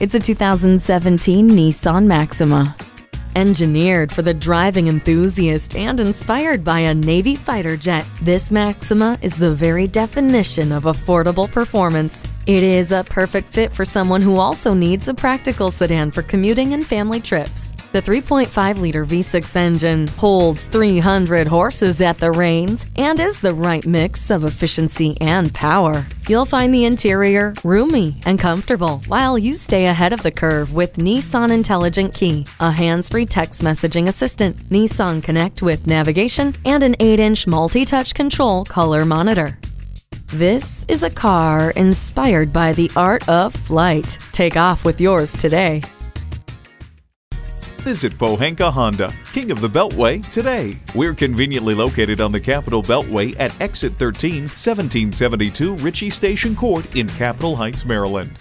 It's a 2017 Nissan Maxima. Engineered for the driving enthusiast and inspired by a Navy fighter jet, this Maxima is the very definition of affordable performance. It is a perfect fit for someone who also needs a practical sedan for commuting and family trips. The 3.5-liter V6 engine holds 300 horses at the reins and is the right mix of efficiency and power. You'll find the interior roomy and comfortable while you stay ahead of the curve with Nissan Intelligent Key, a hands-free text messaging assistant, Nissan Connect with navigation, and an 8-inch multi-touch control color monitor. This is a car inspired by the art of flight. Take off with yours today. Visit Pohanka Honda, King of the Beltway, today. We're conveniently located on the Capitol Beltway at Exit 13, 1772 Ritchie Station Court in Capitol Heights, Maryland.